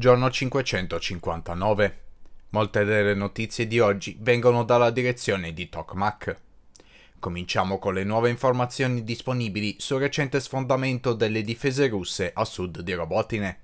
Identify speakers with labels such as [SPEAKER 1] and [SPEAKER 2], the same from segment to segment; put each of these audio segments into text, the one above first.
[SPEAKER 1] Giorno 559. Molte delle notizie di oggi vengono dalla direzione di Tokmak. Cominciamo con le nuove informazioni disponibili sul recente sfondamento delle difese russe a sud di Robotine.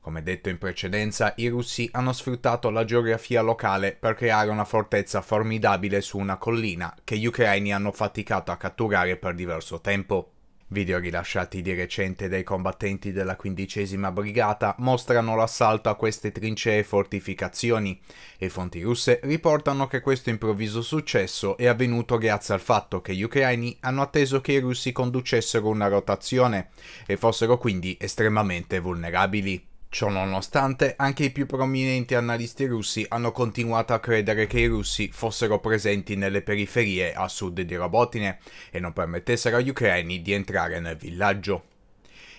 [SPEAKER 1] Come detto in precedenza, i russi hanno sfruttato la geografia locale per creare una fortezza formidabile su una collina che gli ucraini hanno faticato a catturare per diverso tempo. Video rilasciati di recente dai combattenti della quindicesima brigata mostrano l'assalto a queste trincee e fortificazioni e fonti russe riportano che questo improvviso successo è avvenuto grazie al fatto che gli ucraini hanno atteso che i russi conducessero una rotazione e fossero quindi estremamente vulnerabili. Ciò nonostante, anche i più prominenti analisti russi hanno continuato a credere che i russi fossero presenti nelle periferie a sud di Robotine e non permettessero agli ucraini di entrare nel villaggio.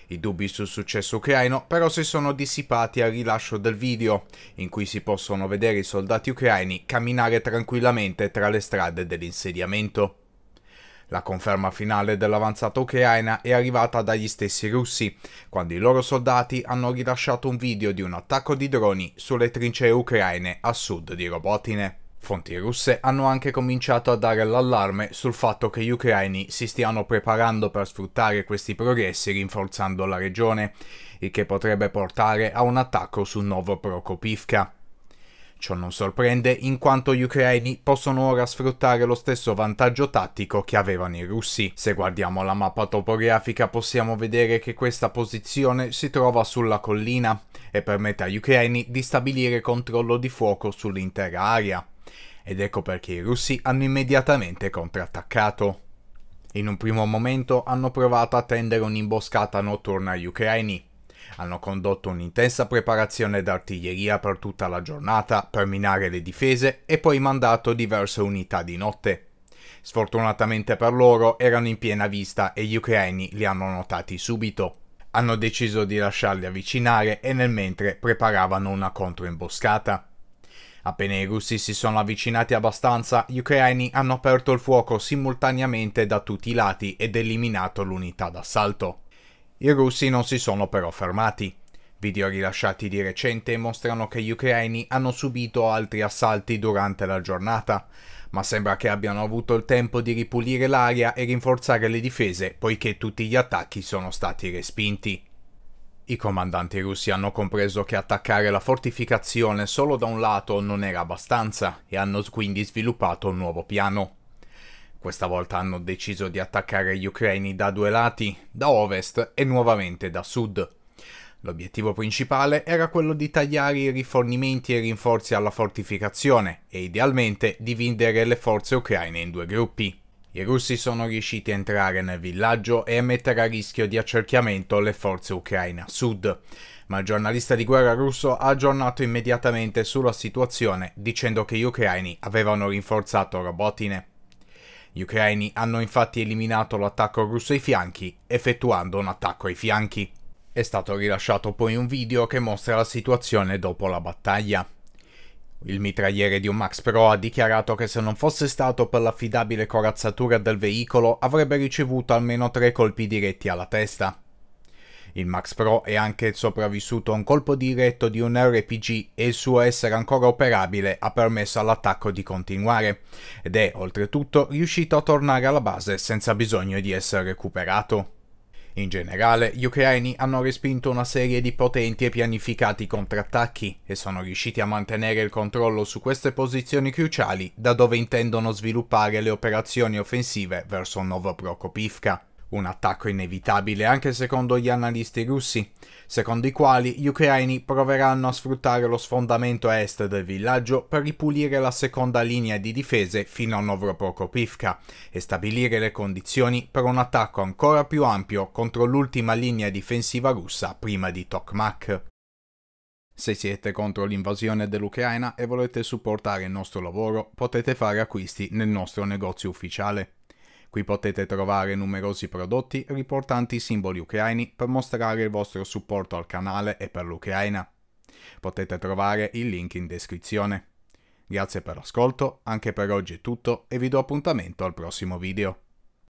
[SPEAKER 1] I dubbi sul successo ucraino però si sono dissipati al rilascio del video, in cui si possono vedere i soldati ucraini camminare tranquillamente tra le strade dell'insediamento. La conferma finale dell'avanzata ucraina è arrivata dagli stessi russi, quando i loro soldati hanno rilasciato un video di un attacco di droni sulle trincee ucraine a sud di Robotine. Fonti russe hanno anche cominciato a dare l'allarme sul fatto che gli ucraini si stiano preparando per sfruttare questi progressi rinforzando la regione, il che potrebbe portare a un attacco su Novo Prokopivka. Ciò non sorprende in quanto gli ucraini possono ora sfruttare lo stesso vantaggio tattico che avevano i russi. Se guardiamo la mappa topografica possiamo vedere che questa posizione si trova sulla collina e permette agli ucraini di stabilire controllo di fuoco sull'intera area. Ed ecco perché i russi hanno immediatamente contrattaccato. In un primo momento hanno provato a tendere un'imboscata notturna agli ucraini, hanno condotto un'intensa preparazione d'artiglieria per tutta la giornata per minare le difese e poi mandato diverse unità di notte. Sfortunatamente per loro erano in piena vista e gli ucraini li hanno notati subito. Hanno deciso di lasciarli avvicinare e nel mentre preparavano una controimboscata. Appena i russi si sono avvicinati abbastanza, gli ucraini hanno aperto il fuoco simultaneamente da tutti i lati ed eliminato l'unità d'assalto. I russi non si sono però fermati. Video rilasciati di recente mostrano che gli ucraini hanno subito altri assalti durante la giornata, ma sembra che abbiano avuto il tempo di ripulire l'aria e rinforzare le difese poiché tutti gli attacchi sono stati respinti. I comandanti russi hanno compreso che attaccare la fortificazione solo da un lato non era abbastanza e hanno quindi sviluppato un nuovo piano. Questa volta hanno deciso di attaccare gli ucraini da due lati, da ovest e nuovamente da sud. L'obiettivo principale era quello di tagliare i rifornimenti e rinforzi alla fortificazione e idealmente dividere le forze ucraine in due gruppi. I russi sono riusciti a entrare nel villaggio e a mettere a rischio di accerchiamento le forze ucraine a sud, ma il giornalista di guerra russo ha aggiornato immediatamente sulla situazione dicendo che gli ucraini avevano rinforzato Robotine. Gli ucraini hanno infatti eliminato l'attacco russo ai fianchi, effettuando un attacco ai fianchi. È stato rilasciato poi un video che mostra la situazione dopo la battaglia. Il mitragliere di un Max Pro ha dichiarato che se non fosse stato per l'affidabile corazzatura del veicolo avrebbe ricevuto almeno tre colpi diretti alla testa. Il Max Pro è anche sopravvissuto a un colpo diretto di un RPG e il suo essere ancora operabile ha permesso all'attacco di continuare, ed è oltretutto riuscito a tornare alla base senza bisogno di essere recuperato. In generale, gli ucraini hanno respinto una serie di potenti e pianificati contrattacchi e sono riusciti a mantenere il controllo su queste posizioni cruciali da dove intendono sviluppare le operazioni offensive verso Novoprokopivka. Un attacco inevitabile anche secondo gli analisti russi, secondo i quali gli ucraini proveranno a sfruttare lo sfondamento a est del villaggio per ripulire la seconda linea di difese fino a Novoprokopivka e stabilire le condizioni per un attacco ancora più ampio contro l'ultima linea difensiva russa prima di Tokmak. Se siete contro l'invasione dell'Ucraina e volete supportare il nostro lavoro, potete fare acquisti nel nostro negozio ufficiale. Qui potete trovare numerosi prodotti riportanti i simboli ucraini per mostrare il vostro supporto al canale e per l'Ucraina. Potete trovare il link in descrizione. Grazie per l'ascolto, anche per oggi è tutto e vi do appuntamento al prossimo video.